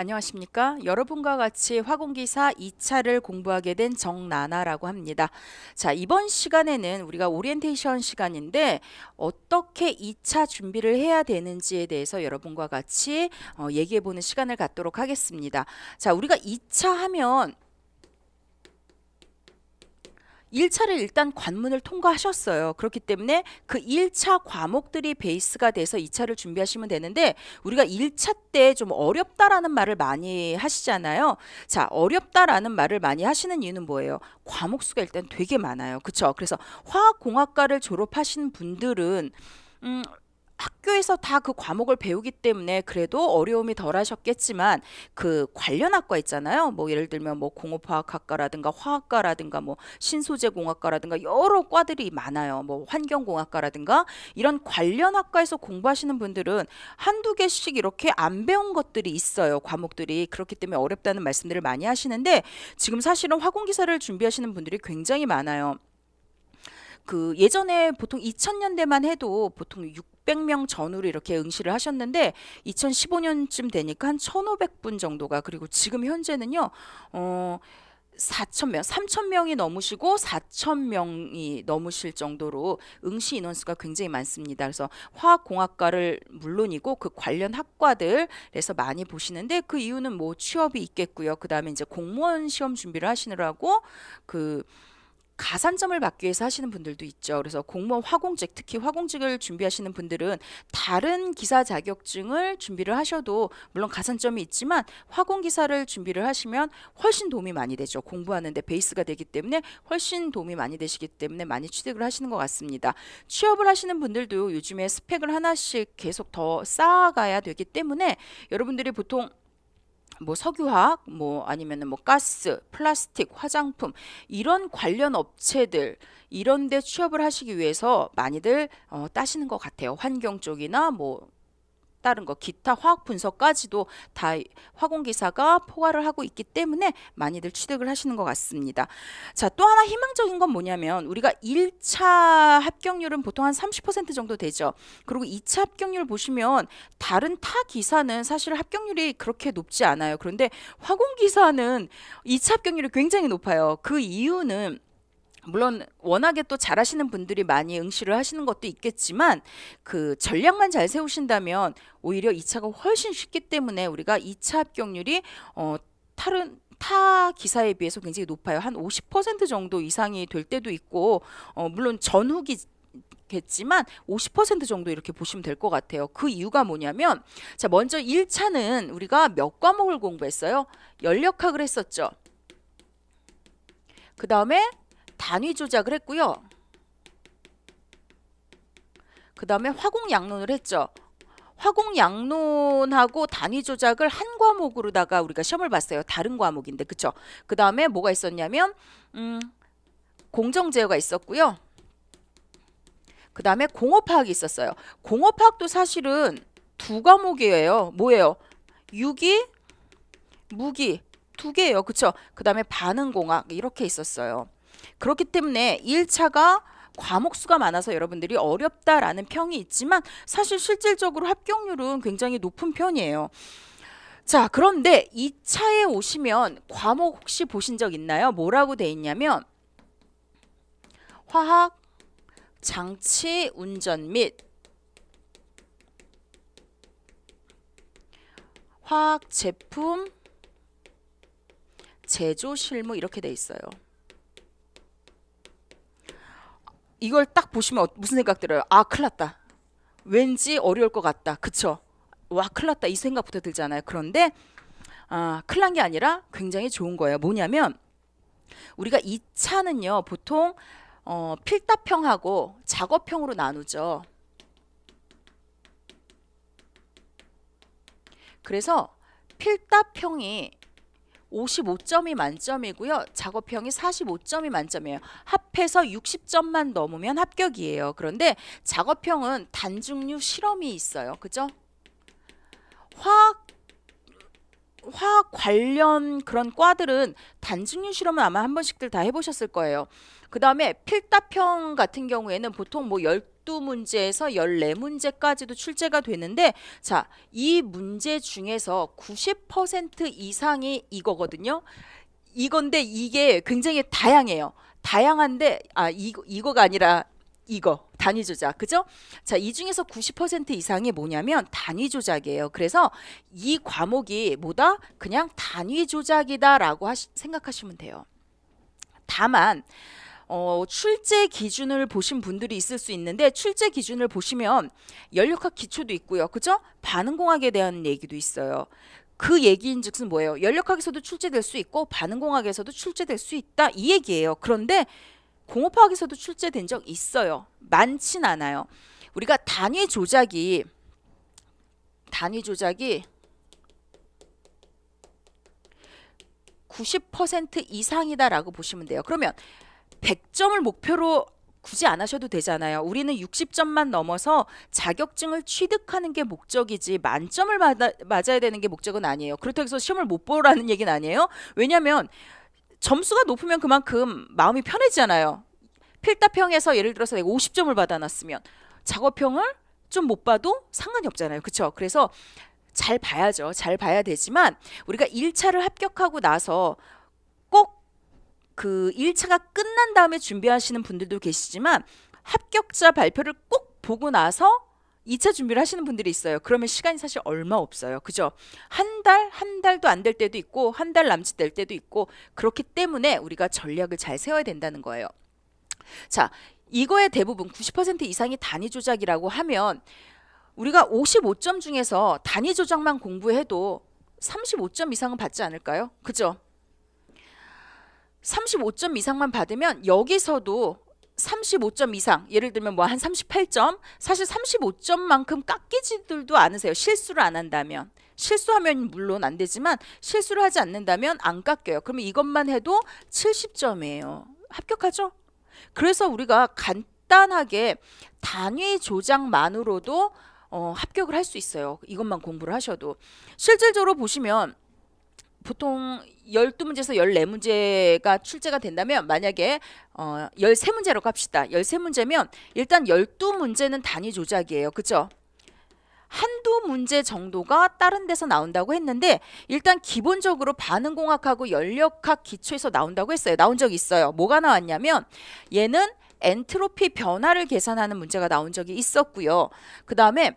안녕하십니까? 여러분과 같이 화공기사 2차를 공부하게 된 정나나라고 합니다. 자, 이번 시간에는 우리가 오리엔테이션 시간인데 어떻게 2차 준비를 해야 되는지에 대해서 여러분과 같이 어, 얘기해 보는 시간을 갖도록 하겠습니다. 자, 우리가 2차 하면 1차를 일단 관문을 통과하셨어요. 그렇기 때문에 그 1차 과목들이 베이스가 돼서 2차를 준비하시면 되는데 우리가 1차 때 좀 어렵다라는 말을 많이 하시잖아요. 자, 어렵다라는 말을 많이 하시는 이유는 뭐예요? 과목 수가 일단 되게 많아요. 그쵸? 그래서 화학공학과를 졸업하신 분들은 음, 학교에서 다 그 과목을 배우기 때문에 그래도 어려움이 덜 하셨겠지만 그 관련 학과 있잖아요. 뭐 예를 들면 뭐 공업화학학과라든가 화학과라든가 뭐 신소재공학과라든가 여러 과들이 많아요. 뭐 환경공학과라든가 이런 관련 학과에서 공부하시는 분들은 한두 개씩 이렇게 안 배운 것들이 있어요. 과목들이. 그렇기 때문에 어렵다는 말씀들을 많이 하시는데 지금 사실은 화공 기사를 준비하시는 분들이 굉장히 많아요. 그 예전에 보통 2000년대만 해도 보통 600명 전후로 이렇게 응시를 하셨는데 2015년쯤 되니까 한 1,500분 정도가 그리고 지금 현재는요. 어 4,000명, 3,000명이 넘으시고 4,000명이 넘으실 정도로 응시 인원수가 굉장히 많습니다. 그래서 화학공학과를 물론이고 그 관련 학과들에서 많이 보시는데 그 이유는 뭐 취업이 있겠고요. 그 다음에 이제 공무원 시험 준비를 하시느라고 그 가산점을 받기 위해서 하시는 분들도 있죠. 그래서 공무원 화공직, 특히 화공직을 준비하시는 분들은 다른 기사 자격증을 준비를 하셔도 물론 가산점이 있지만 화공기사를 준비를 하시면 훨씬 도움이 많이 되죠. 공부하는데 베이스가 되기 때문에 훨씬 도움이 많이 되시기 때문에 많이 취득을 하시는 것 같습니다. 취업을 하시는 분들도 요즘에 스펙을 하나씩 계속 더 쌓아가야 되기 때문에 여러분들이 보통 뭐 석유화학, 뭐 아니면은 뭐 가스, 플라스틱, 화장품 이런 관련 업체들 이런 데 취업을 하시기 위해서 많이들 어, 따시는 것 같아요. 환경 쪽이나 뭐 다른 거 기타 화학 분석까지도 다 화공기사가 포괄을 하고 있기 때문에 많이들 취득을 하시는 것 같습니다. 자, 또 하나 희망적인 건 뭐냐면 우리가 1차 합격률은 보통 한 30% 정도 되죠. 그리고 2차 합격률 보시면 다른 타 기사는 사실 합격률이 그렇게 높지 않아요. 그런데 화공기사는 2차 합격률이 굉장히 높아요. 그 이유는 물론 워낙에 또 잘하시는 분들이 많이 응시를 하시는 것도 있겠지만 그 전략만 잘 세우신다면 오히려 2차가 훨씬 쉽기 때문에 우리가 2차 합격률이 어 다른 타 기사에 비해서 굉장히 높아요. 한 50% 정도 이상이 될 때도 있고 어 물론 전후기 겠지만 50% 정도 이렇게 보시면 될 것 같아요. 그 이유가 뭐냐면 자 먼저 1차는 우리가 몇 과목을 공부했어요? 연력학을 했었죠. 그 다음에 단위 조작을 했고요. 그 다음에 화공 양론을 했죠. 화공 양론하고 단위 조작을 한 과목으로다가 우리가 시험을 봤어요. 다른 과목인데 그쵸? 그 다음에 뭐가 있었냐면 음, 공정 제어가 있었고요. 그 다음에 공업화학이 있었어요. 공업화학도 사실은 두 과목이에요. 뭐예요? 유기, 무기 두 개예요. 그쵸? 그 다음에 반응공학 이렇게 있었어요. 그렇기 때문에 1차가 과목 수가 많아서 여러분들이 어렵다라는 평이 있지만 사실 실질적으로 합격률은 굉장히 높은 편이에요. 자, 그런데 2차에 오시면 과목 혹시 보신 적 있나요? 뭐라고 돼 있냐면 화학, 장치, 운전 및 화학 제품 제조 실무 이렇게 돼 있어요. 이걸 딱 보시면 어, 무슨 생각 들어요? 아, 큰일 났다. 왠지 어려울 것 같다. 그쵸? 와, 큰일 났다. 이 생각부터 들잖아요. 그런데, 아, 큰일 난게 아니라 굉장히 좋은 거예요. 뭐냐면, 우리가 2차는요, 보통, 어, 필답형하고 작업형으로 나누죠. 그래서 필답형이 55점이 만점이고요. 작업형이 45점이 만점이에요. 합해서 60점만 넘으면 합격이에요. 그런데 작업형은 단중류 실험이 있어요. 그죠? 화학 화학 관련 그런 과들은 단중류 실험은 아마 한 번씩들 다 해보셨을 거예요. 그 다음에 필답형 같은 경우에는 보통 뭐12 12문제에서 14문제까지도 출제가 되는데 자, 이 문제 중에서 90% 이상이 이거거든요. 이건데 이게 굉장히 다양해요. 다양한데 아 이거 이거가 아니라 이거 단위 조작 그죠? 자, 이 중에서 90% 이상이 뭐냐면 단위 조작이에요. 그래서 이 과목이 뭐다? 그냥 단위 조작이다라고 하시, 생각하시면 돼요. 다만 어, 출제 기준을 보신 분들이 있을 수 있는데 출제 기준을 보시면 연력학 기초도 있고요. 그죠? 반응공학에 대한 얘기도 있어요. 그 얘기인 즉슨 뭐예요? 연력학에서도 출제될 수 있고 반응공학에서도 출제될 수 있다 이 얘기예요. 그런데 공업학에서도 출제된 적 있어요. 많진 않아요. 우리가 단위 조작이 단위 조작이 90% 이상이다라고 보시면 돼요. 그러면 100점을 목표로 굳이 안 하셔도 되잖아요. 우리는 60점만 넘어서 자격증을 취득하는 게 목적이지 만점을 맞아, 맞아야 되는 게 목적은 아니에요. 그렇다고 해서 시험을 못 보라는 얘기는 아니에요. 왜냐하면 점수가 높으면 그만큼 마음이 편해지잖아요. 필답형에서 예를 들어서 내가 50점을 받아놨으면 작업형을 좀 못 봐도 상관이 없잖아요. 그렇죠? 그래서 잘 봐야죠. 잘 봐야 되지만 우리가 1차를 합격하고 나서 꼭 그 1차가 끝난 다음에 준비하시는 분들도 계시지만 합격자 발표를 꼭 보고 나서 2차 준비를 하시는 분들이 있어요. 그러면 시간이 사실 얼마 없어요. 그죠? 한 달, 한 달도 안 될 때도 있고, 한 달 남짓 될 때도 있고, 그렇기 때문에 우리가 전략을 잘 세워야 된다는 거예요. 자, 이거의 대부분 90% 이상이 단위 조작이라고 하면 우리가 55점 중에서 단위 조작만 공부해도 35점 이상은 받지 않을까요? 그죠? 35점 이상만 받으면 여기서도 35점 이상 예를 들면 뭐 한 38점? 사실 35점만큼 깎이지들도 않으세요. 실수를 안 한다면. 실수하면 물론 안 되지만 실수를 하지 않는다면 안 깎여요. 그러면 이것만 해도 70점이에요. 합격하죠? 그래서 우리가 간단하게 단위 조작만으로도 어, 합격을 할 수 있어요. 이것만 공부를 하셔도. 실질적으로 보시면 보통 12문제에서 14문제가 출제가 된다면 만약에 어 13문제라고 합시다. 13문제면 일단 12문제는 단위 조작이에요. 그죠? 한두 문제 정도가 다른 데서 나온다고 했는데 일단 기본적으로 반응공학하고 연력학 기초에서 나온다고 했어요. 나온 적 있어요. 뭐가 나왔냐면 얘는 엔트로피 변화를 계산하는 문제가 나온 적이 있었고요. 그 다음에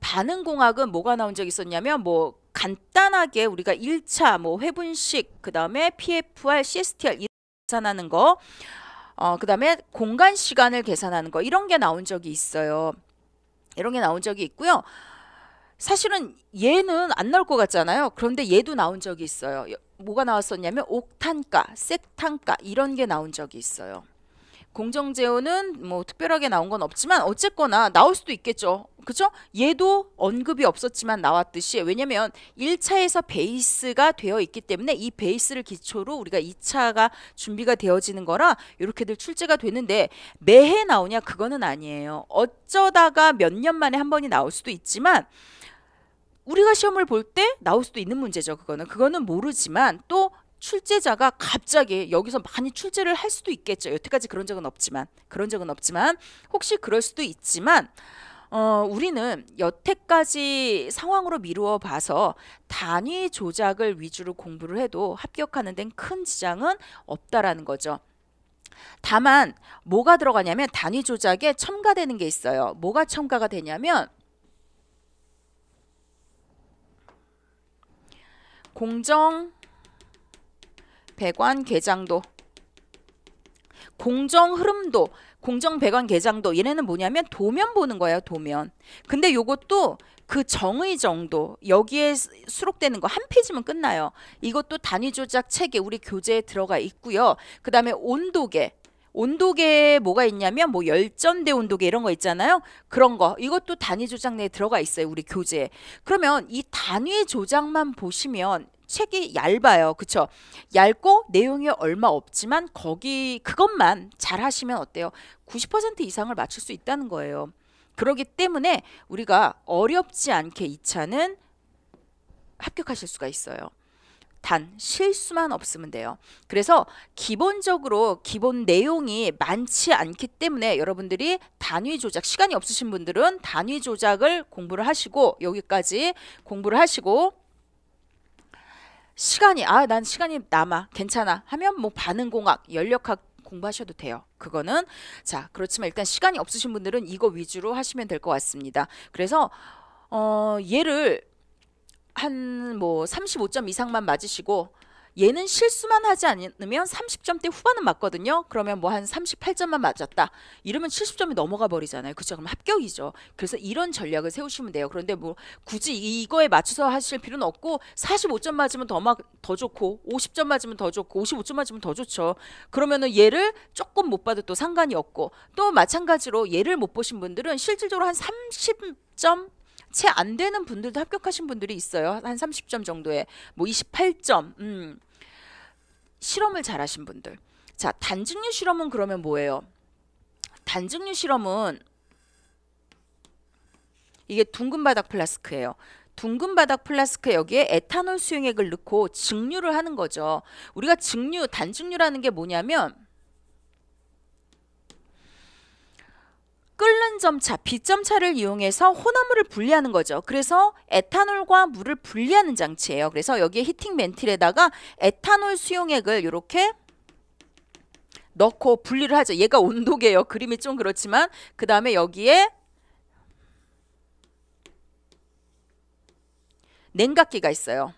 반응공학은 뭐가 나온 적 있었냐면 뭐 간단하게 우리가 1차 뭐 회분식 그다음에 PFR, CSTR 계산하는 거 어, 그다음에 공간 시간을 계산하는 거 이런 게 나온 적이 있어요. 이런 게 나온 적이 있고요. 사실은 얘는 안 나올 것 같잖아요. 그런데 얘도 나온 적이 있어요. 뭐가 나왔었냐면 옥탄가, 색탄가 이런 게 나온 적이 있어요. 공정제호는 뭐 특별하게 나온 건 없지만 어쨌거나 나올 수도 있겠죠. 그죠? 얘도 언급이 없었지만 나왔듯이 왜냐면 1차에서 베이스가 되어 있기 때문에 이 베이스를 기초로 우리가 2차가 준비가 되어지는 거라 이렇게들 출제가 되는데 매해 나오냐 그거는 아니에요. 어쩌다가 몇 년 만에 한 번이 나올 수도 있지만 우리가 시험을 볼 때 나올 수도 있는 문제죠. 그거는 그거는 모르지만 또 출제자가 갑자기 여기서 많이 출제를 할 수도 있겠죠. 여태까지 그런 적은 없지만 그런 적은 없지만 혹시 그럴 수도 있지만 어, 우리는 여태까지 상황으로 미루어 봐서 단위 조작을 위주로 공부를 해도 합격하는 데는 큰 지장은 없다라는 거죠. 다만 뭐가 들어가냐면 단위 조작에 첨가되는 게 있어요. 뭐가 첨가가 되냐면 공정 배관 개장도 공정 흐름도 공정 배관 개장도 얘네는 뭐냐면 도면 보는 거예요 도면 근데 요것도 그 정의 정도 여기에 수록되는 거 한 페이지면 끝나요 이것도 단위 조작 체계 우리 교재에 들어가 있고요 그 다음에 온도계 온도계에 뭐가 있냐면 뭐 열전대 온도계 이런 거 있잖아요. 그런 거 이것도 단위 조작 내에 들어가 있어요. 우리 교재에. 그러면 이 단위 조작만 보시면 책이 얇아요. 그쵸? 얇고 내용이 얼마 없지만 거기 그것만 잘 하시면 어때요? 90% 이상을 맞출 수 있다는 거예요. 그러기 때문에 우리가 어렵지 않게 2차는 합격하실 수가 있어요. 단 실수만 없으면 돼요. 그래서 기본적으로 기본 내용이 많지 않기 때문에 여러분들이 단위 조작 시간이 없으신 분들은 단위 조작을 공부를 하시고 여기까지 공부를 하시고 시간이 아 난 시간이 남아 괜찮아 하면 뭐 반응공학 연력학 공부하셔도 돼요. 그거는 자 그렇지만 일단 시간이 없으신 분들은 이거 위주로 하시면 될 것 같습니다. 그래서 어 얘를 한 뭐 35점 이상만 맞으시고 얘는 실수만 하지 않으면 30점대 후반은 맞거든요. 그러면 뭐 한 38점만 맞았다. 이러면 70점이 넘어가 버리잖아요. 그죠? 그럼 합격이죠. 그래서 이런 전략을 세우시면 돼요. 그런데 뭐 굳이 이거에 맞춰서 하실 필요는 없고 45점 맞으면 더 막 더 좋고 50점 맞으면 더 좋고 55점 맞으면 더 좋죠. 그러면은 얘를 조금 못 봐도 또 상관이 없고 또 마찬가지로 얘를 못 보신 분들은 실질적으로 한 30점 채 안 되는 분들도 합격하신 분들이 있어요. 한 30점 정도에 뭐 28점. 음. 실험을 잘 하신 분들. 자, 단증류 실험은 그러면 뭐예요? 단증류 실험은 이게 둥근 바닥 플라스크예요. 둥근 바닥 플라스크 여기에 에탄올 수용액을 넣고 증류를 하는 거죠. 우리가 증류, 단증류라는 게 뭐냐면 끓는 점차, 비점차를 이용해서 혼합물을 분리하는 거죠. 그래서 에탄올과 물을 분리하는 장치예요. 그래서 여기에 heating mantle에다가 에탄올 수용액을 이렇게 넣고 분리를 하죠. 얘가 온도계예요. 그림이 좀 그렇지만 그 다음에 여기에 냉각기가 있어요.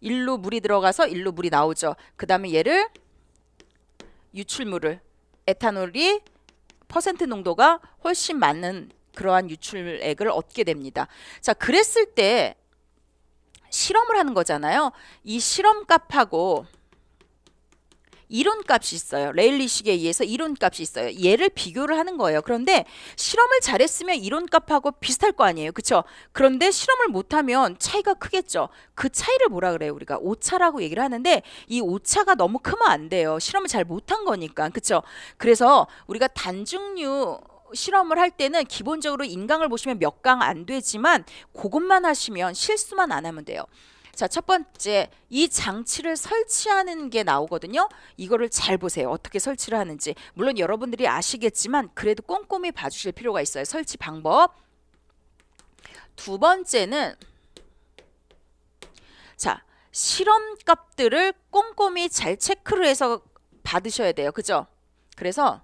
일로 물이 들어가서 일로 물이 나오죠. 그 다음에 얘를 유출물을 에탄올이 퍼센트 농도가 훨씬 많은 그러한 유출액을 얻게 됩니다. 자, 그랬을 때 실험을 하는 거잖아요. 이 실험 값하고 이론값이 있어요. 레일리식에 의해서 이론값이 있어요. 얘를 비교를 하는 거예요. 그런데 실험을 잘했으면 이론값하고 비슷할 거 아니에요. 그렇죠? 그런데 실험을 못하면 차이가 크겠죠. 그 차이를 뭐라 그래요? 우리가 오차라고 얘기를 하는데 이 오차가 너무 크면 안 돼요. 실험을 잘 못한 거니까. 그렇죠? 그래서 우리가 단중류 실험을 할 때는 기본적으로 인강을 보시면 몇 강 안 되지만 그것만 하시면 실수만 안 하면 돼요. 자, 첫 번째 이 장치를 설치하는 게 나오거든요. 이거를 잘 보세요. 어떻게 설치를 하는지. 물론 여러분들이 아시겠지만 그래도 꼼꼼히 봐주실 필요가 있어요. 설치 방법. 두 번째는 자, 실험 값들을 꼼꼼히 잘 체크를 해서 받으셔야 돼요. 그죠? 그래서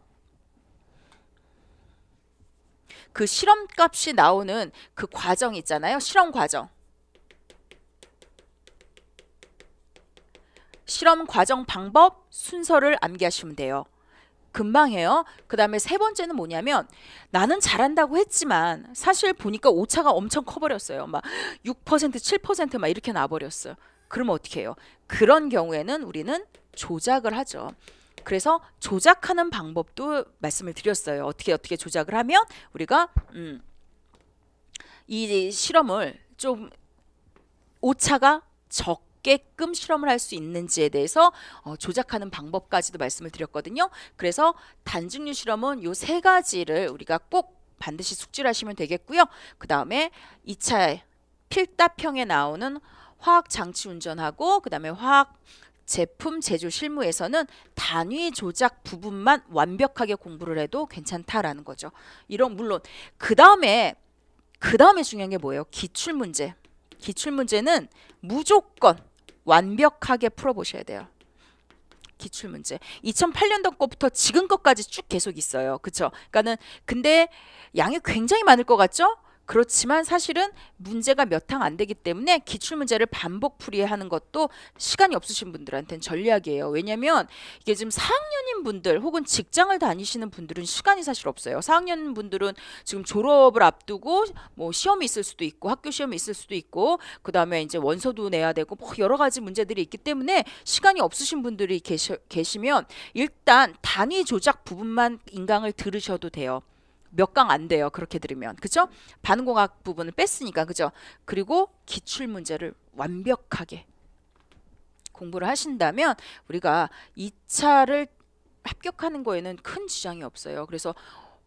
그 실험 값이 나오는 그 과정 있잖아요. 실험 과정. 실험 과정 방법 순서를 암기하시면 돼요. 금방 해요. 그 다음에 세 번째는 뭐냐면 나는 잘한다고 했지만 사실 보니까 오차가 엄청 커버렸어요. 막 6% 7%막 이렇게 나버렸어요. 그러면 어떻게 해요? 그런 경우에는 우리는 조작을 하죠. 그래서 조작하는 방법도 말씀을 드렸어요. 어떻게 어떻게 조작을 하면 우리가 음, 이 실험을 좀 오차가 적 게끔 실험을 할 수 있는지에 대해서 어, 조작하는 방법까지도 말씀을 드렸거든요. 그래서 단증류 실험은 요 세 가지를 우리가 꼭 반드시 숙지를 하시면 되겠고요. 그 다음에 2차 필답형에 나오는 화학 장치 운전하고 그 다음에 화학 제품 제조 실무에서는 단위 조작 부분만 완벽하게 공부를 해도 괜찮다라는 거죠. 이런 물론 그 다음에 그 다음에 중요한 게 뭐예요? 기출 문제. 기출 문제는 무조건 완벽하게 풀어보셔야 돼요. 기출 문제. 2008년도 거부터 지금 것까지 쭉 계속 있어요. 그쵸? 그러니까는 근데 양이 굉장히 많을 것 같죠? 그렇지만 사실은 문제가 몇항안 되기 때문에 기출 문제를 반복 풀이하는 것도 시간이 없으신 분들한테는 전략이에요. 왜냐면 이게 지금 4학년인 분들 혹은 직장을 다니시는 분들은 시간이 사실 없어요. 4학년 분들은 지금 졸업을 앞두고 뭐 시험이 있을 수도 있고 학교 시험이 있을 수도 있고 그다음에 이제 원서도 내야 되고 뭐 여러 가지 문제들이 있기 때문에 시간이 없으신 분들이 계시, 계시면 일단 단위 조작 부분만 인강을 들으셔도 돼요. 몇 강 안 돼요. 그렇게 들으면. 그죠? 반응공학 부분을 뺐으니까. 그죠? 그리고 기출 문제를 완벽하게 공부를 하신다면 우리가 2차를 합격하는 거에는 큰 지장이 없어요. 그래서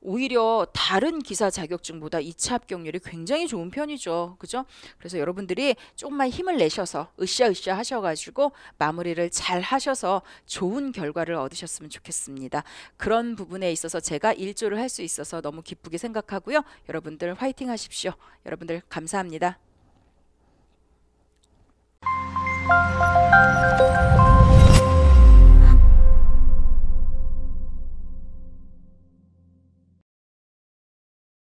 오히려 다른 기사 자격증보다 2차 합격률이 굉장히 좋은 편이죠. 그죠? 그래서 여러분들이 조금만 힘을 내셔서 으쌰으쌰 하셔가지고 마무리를 잘 하셔서 좋은 결과를 얻으셨으면 좋겠습니다. 그런 부분에 있어서 제가 일조를 할 수 있어서 너무 기쁘게 생각하고요. 여러분들 화이팅 하십시오. 여러분들 감사합니다.